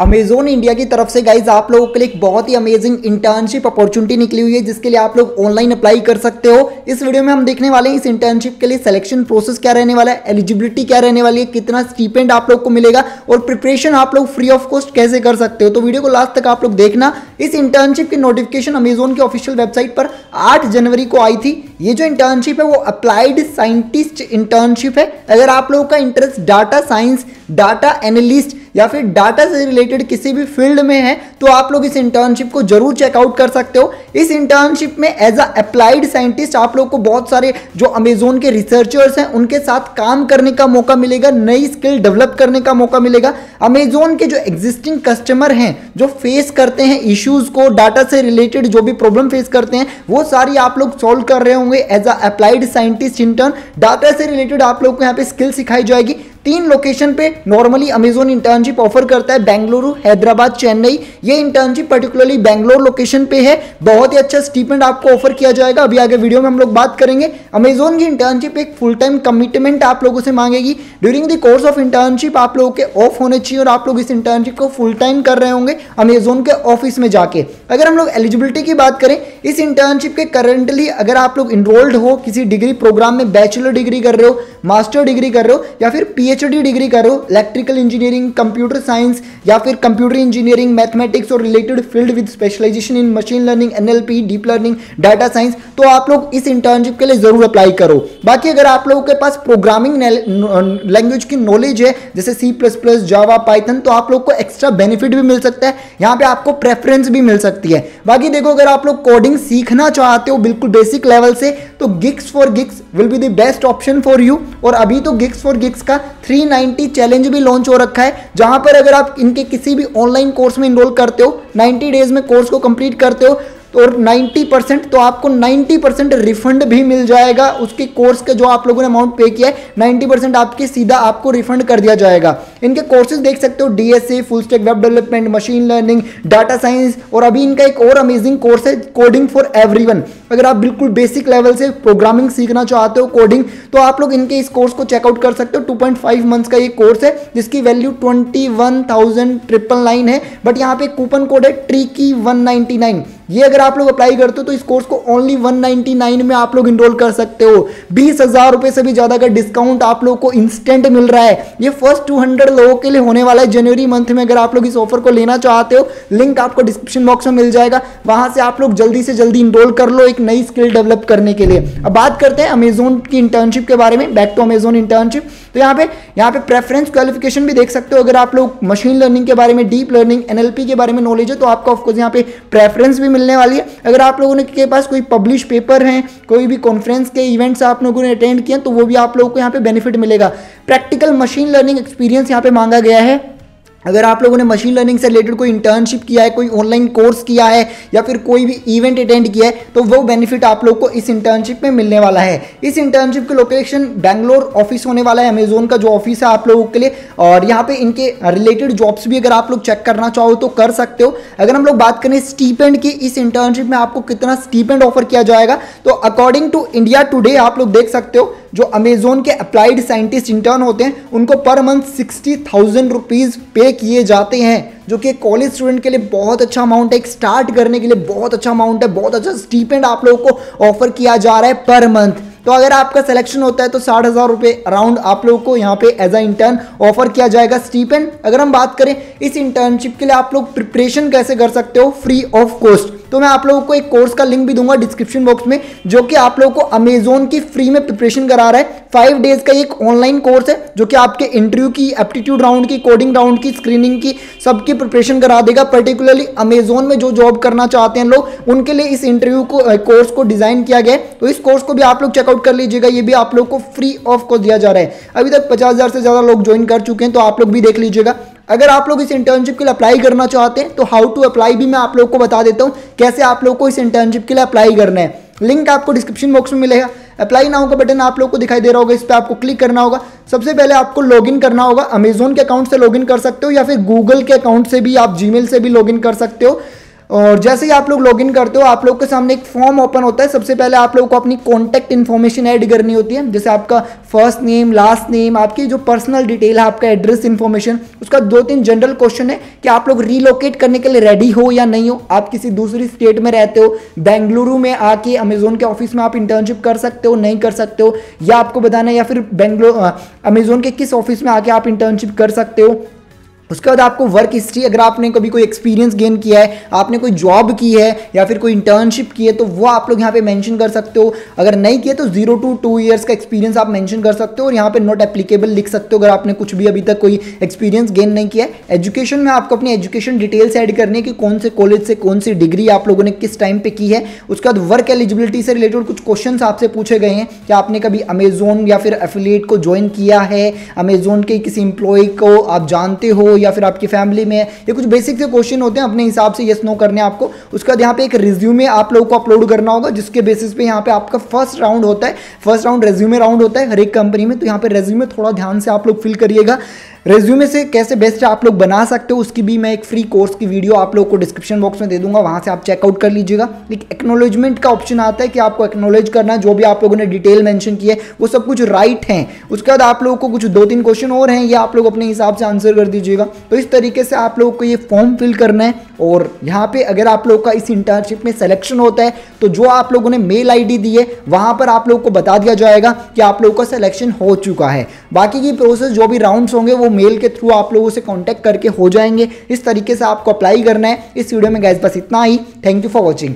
Amazon India की तरफ़ से गाइज़ आप लोगों के लिए एक बहुत ही अमेजिंग इंटर्नशिप अपॉर्चुनिटी निकली हुई है, जिसके लिए आप लोग ऑनलाइन अप्लाई कर सकते हो। इस वीडियो में हम देखने वाले हैं, इस इंटर्नशिप के लिए सिलेक्शन प्रोसेस क्या रहने वाला है एलिजिबिलिटी क्या रहने वाली है, कितना स्टीपेंड आप लोग को मिलेगा, और प्रिपरेशन आप लोग फ्री ऑफ़ कॉस्ट कैसे कर सकते हो। तो वीडियो को लास्ट तक आप लोग देखना। इस इंटर्नशिप की नोटिफिकेशन अमेजोन की ऑफिशियल वेबसाइट पर आठ जनवरी को आई थी। ये जो इंटर्नशिप है, वो अप्लाइड साइंटिस्ट इंटर्नशिप है। अगर आप लोगों का interest data science data analyst या फिर डाटा से रिलेटेड किसी भी फ़ील्ड में है तो आप लोग इस इंटर्नशिप को ज़रूर चेकआउट कर सकते हो। इस इंटर्नशिप में एज अ अप्लाइड साइंटिस्ट आप लोग को बहुत सारे जो अमेजोन के रिसर्चर्स हैं, उनके साथ काम करने का मौका मिलेगा, नई स्किल डेवलप करने का मौका मिलेगा। अमेजोन के जो एग्जिस्टिंग कस्टमर हैं, जो फेस करते हैं इश्यूज़ को डाटा से रिलेटेड जो भी प्रॉब्लम फेस करते हैं, वो सारी आप लोग सॉल्व कर रहे होंगे as a applied scientist intern data से रिलेटेड आप लोग को यहाँ पे स्किल सिखाई जाएगी। तीन लोकेशन पे नॉर्मली अमेजोन इंटर्नशिप ऑफ़र करता है बेंगलुरु हैदराबाद चेन्नई ये इंटर्नशिप पर्टिकुलरली बेंगलोर लोकेशन पे है। बहुत ही अच्छा स्टीपेंड आपको ऑफ़र किया जाएगा। अभी आगे वीडियो में हम लोग बात करेंगे। अमेजोन की इंटर्नशिप एक फुल टाइम कमिटमेंट आप लोगों से मांगेगी। During the course of internship आप लोगों के ऑफ़ होने चाहिए और आप लोग इस इंटर्नशिप को फुल टाइम कर रहे होंगे अमेजोन के ऑफ़िस में जाके। अगर हम लोग एलिजिबिलिटी की बात करें, इस इंटर्नशिप के करंटली अगर आप लोग इनरोल्ड हो, किसी डिग्री प्रोग्राम में बैचलर डिग्री कर रहे हो मास्टर डिग्री कर रहे हो, या फिर पीएचडी डिग्री करो इलेक्ट्रिकल इंजीनियरिंग कंप्यूटर साइंस या फिर कंप्यूटर इंजीनियरिंग मैथमेटिक्स और related field with specialization in machine learning NLP deep learning data science तो आप लोग इस इंटर्नशिप के लिए ज़रूर अप्लाई करो। बाकी अगर आप लोगों के पास प्रोग्रामिंग लैंग्वेज की नॉलेज है, जैसे C plus plus Java Python तो आप लोग को एक्स्ट्रा बेनिफिट भी मिल सकता है। यहाँ पे आपको प्रेफरेंस भी मिल सकती है। बाकी देखो, अगर आप लोग कोडिंग सीखना चाहते हो बिल्कुल बेसिक लेवल से तो geeks for geeks will be the best option for you और अभी तो गिक्स फॉर गिक्स का 390 चैलेंज भी लॉन्च हो रखा है, जहाँ पर अगर आप इनके किसी भी ऑनलाइन कोर्स में इनरोल करते हो 90 डेज़ में कोर्स को कंप्लीट करते हो, और 90 परसेंट तो आपको 90 परसेंट रिफंड भी मिल जाएगा। उसके कोर्स का जो आप लोगों ने अमाउंट पे किया है 90 परसेंट आपके सीधा आपको रिफंड कर दिया जाएगा। इनके कोर्सेज देख सकते हो DSA full stack web development machine learning data science और अभी इनका एक और अमेजिंग कोर्स है कोडिंग फॉर एवरीवन अगर आप बिल्कुल बेसिक लेवल से प्रोग्रामिंग सीखना चाहते हो कोडिंग तो आप लोग इनके इस कोर्स को चेकआउट कर सकते हो। 2.5 मंथ्स का ये कोर्स है, जिसकी value twenty one thousand triple nine है बट यहाँ पे कूपन कोड है ट्रीकी वन नाइनटी नाइन ये अगर आप लोग अप्लाई करते हो तो इस कोर्स को ओनली 199 में आप लोग इनरोल कर सकते हो। बीस हज़ार रुपए से भी ज़्यादा का डिस्काउंट आप लोग को इंस्टेंट मिल रहा है। ये फ़र्स्ट 200 लोगों के लिए होने वाला है। जनवरी मंथ में अगर आप लोग इस ऑफ़र को लेना चाहते हो लिंक आपको डिस्क्रिप्शन बॉक्स में मिल जाएगा। वहाँ से आप लोग जल्दी से जल्दी इनरोल कर लो एक नई स्किल डेवलप करने के लिए। अब बात करते हैं अमेजोन की इंटर्नशिप के बारे में। बैक टू अमेजोन इंटर्नशिप तो यहाँ पे यहाँ पे प्रेफरेंस क्वालिफिकेशन भी देख सकते हो। अगर आप लोग मशीन लर्निंग के बारे में डीप लर्निंग एनएलपी के बारे में नॉलेज है तो आपको ऑफकोर्स यहाँ पे प्रेफरेंस भी मिलने वाली है। अगर आप लोगों के पास कोई पब्लिश पेपर हैं, कोई भी कॉन्फ्रेंस के इवेंट्स आप लोगों ने अटेंड किए तो वो भी आप लोगों को यहाँ पे बेनिफिट मिलेगा। प्रैक्टिकल मशीन लर्निंग एक्सपीरियंस पे मांगा गया है। अगर आप लोगों ने मशीन लर्निंग से रिलेटेड कोई इंटर्नशिप किया है, कोई ऑनलाइन कोर्स किया है, या फिर कोई भी इवेंट अटेंड किया है तो वो बेनिफिट आप लोग को इस इंटर्नशिप में मिलने वाला है। इस इंटर्नशिप की लोकेशन बैंगलोर ऑफ़िस होने वाला है अमेजोन का जो ऑफ़िस है आप लोगों के लिए। और यहाँ पे इनके रिलेटेड जॉब्स भी अगर आप लोग चेक करना चाहो तो कर सकते हो। अगर हम लोग बात करें स्टीपेंड की, इस इंटर्नशिप में आपको कितना स्टीपेंड ऑफ़र किया जाएगा तो अकॉर्डिंग टू इंडिया टूडे आप लोग देख सकते हो जो अमेजोन के अप्लाइड साइंटिस्ट इंटर्न होते हैं, उनको per month sixty thousand rupees पे किए जाते हैं, जो कि कॉलेज स्टूडेंट के लिए बहुत अच्छा अमाउंट है, एक स्टार्ट करने के लिए बहुत अच्छा अमाउंट है, बहुत अच्छा स्टीपेंड आप लोगों को ऑफ़र किया जा रहा है पर मंथ तो अगर आपका सिलेक्शन होता है तो साठ हज़ार रुपये अराउंड आप लोगों को यहाँ पे एज अ इंटर्न ऑफ़र किया जाएगा। स्टीपेंड अगर हम बात करें इस इंटर्नशिप के लिए आप लोग प्रिपरेशन कैसे कर सकते हो? फ्री ऑफ़ कॉस्ट तो मैं आप लोगों को एक कोर्स का लिंक भी दूँगा डिस्क्रिप्शन बॉक्स में, जो कि आप लोगों को अमेजोन की फ्री में प्रिपरेशन करा रहा है। फाइव डेज़ का एक ऑनलाइन कोर्स है, जो कि आपके इंटरव्यू की एप्टीट्यूड राउंड की कोडिंग राउंड की स्क्रीनिंग की, सबकी प्रिपरेशन करा देगा। पर्टिकुलरली अमेजोन में जो जॉब करना चाहते हैं लोग, उनके लिए इस इंटरव्यू को कोर्स को डिज़ाइन किया गया तो इस कोर्स को भी आप लोग चेकआउट कर लीजिएगा, ये भी आप लोग को फ्री ऑफ़ को दिया जा रहा है। अभी तक पचास से ज़्यादा लोग ज्वाइन कर चुके हैं तो आप लोग भी देख लीजिएगा। अगर आप लोग इस इंटर्नशिप के लिए अप्लाई करना चाहते हैं तो हाउ टू अप्लाई भी मैं आप लोग को बता देता हूँ, कैसे आप लोग को इस इंटर्नशिप के लिए अप्लाई करना है। लिंक आपको डिस्क्रिप्शन बॉक्स में मिलेगा। अप्लाई नाउ का बटन आप लोग को दिखाई दे रहा होगा, इस पर आपको क्लिक करना होगा। सबसे पहले आपको लॉगिन करना होगा। अमेजोन के अकाउंट से लॉगिन कर सकते हो, या फिर गूगल के अकाउंट से भी आप जीमेल से भी लॉगिन कर सकते हो। और जैसे ही आप लोग लॉगिन करते हो, आप लोग के सामने एक फॉर्म ओपन होता है। सबसे पहले आप लोगों को अपनी कॉन्टैक्ट इन्फॉर्मेशन ऐड करनी होती है। जैसे आपका फ़र्स्ट नेम लास्ट नेम आपकी जो पर्सनल डिटेल है, आपका एड्रेस इन्फॉर्मेशन उसका दो तीन जनरल क्वेश्चन है कि आप लोग रीलोकेट करने के लिए रेडी हो या नहीं हो। आप किसी दूसरी स्टेट में रहते हो, बेंगलुरु में आके अमेजोन के ऑफ़िस में आप इंटर्नशिप कर सकते हो, नहीं कर सकते हो, या आपको बताना या फिर बेंगलोर अमेजोन के किस ऑफ़िस में आके आप इंटर्नशिप कर सकते हो। उसके बाद आपको वर्क हिस्ट्री अगर आपने कभी कोई एक्सपीरियंस गेन किया है, आपने कोई जॉब की है, या फिर कोई इंटर्नशिप की है तो वो आप लोग यहाँ पे मेंशन कर सकते हो। अगर नहीं किया तो ज़ीरो टू टू ईयर्स का एक्सपीरियंस आप मेंशन कर सकते हो और यहाँ पे नॉट एप्लीकेबल लिख सकते हो, अगर आपने कुछ भी अभी तक कोई एक्सपीरियंस गेन नहीं किया। है एजुकेशन में आपको अपनी एजुकेशन डिटेल्स ऐड करनी है कि कौन से कॉलेज से कौन सी डिग्री आप लोगों ने किस टाइम पर की है। उसके बाद वर्क एलिजिबिलिटी से रिलेटेड कुछ क्वेश्चन आपसे पूछे गए हैं कि आपने कभी अमेजोन या फिर एफिलिएट को ज्वाइन किया है। अमेजोन के किसी इंप्लॉय को आप जानते हो या फिर आपकी फैमिली में में ये कुछ बेसिक से क्वेश्चन होते हैं, अपने हिसाब से यस नो करने आपको। उसके बाद यहाँ पे एक रिज्यूमे आप लोगों को अपलोड करना होगा, जिसके बेसिस पे यहाँ पे आपका फ़र्स्ट राउंड होता है। फ़र्स्ट राउंड रेज्यूमे राउंड होता है हर एक कंपनी में तो यहाँ पे रेज्यूमे थोड़ा ध्यान से आप लोग फिल करिएगा। रेज्यूमे से कैसे बेस्ट आप लोग बना सकते हो, उसकी भी मैं एक फ्री कोर्स की वीडियो आप लोग को डिस्क्रिप्शन बॉक्स में दे दूँगा, वहाँ से आप चेकआउट कर लीजिएगा। एक एक्नोलेजमेंट का ऑप्शन आता है कि आपको एक्नोलेज करना जो भी आप लोगों ने डिटेल मेंशन की है, वो सब कुछ राइट है। उसके बाद आप लोगों को कुछ दो तीन क्वेश्चन और हैं, ये आप लोग अपने हिसाब से आंसर कर दीजिएगा। तो इस तरीके से आप लोगों को ये फॉर्म फिल करना है, और यहाँ पे अगर आप लोग का इस इंटर्नशिप में सिलेक्शन होता है तो जो आप लोगों ने मेल आईडी दी है, वहाँ पर आप लोग को बता दिया जाएगा कि आप लोगों का सिलेक्शन हो चुका है। बाकी की प्रोसेस जो भी राउंड्स होंगे, वो मेल के थ्रू आप लोगों से कॉन्टैक्ट करके हो जाएँगे। इस तरीके से आपको अप्लाई करना है। इस वीडियो में गैस बस इतना ही। Thank you for watching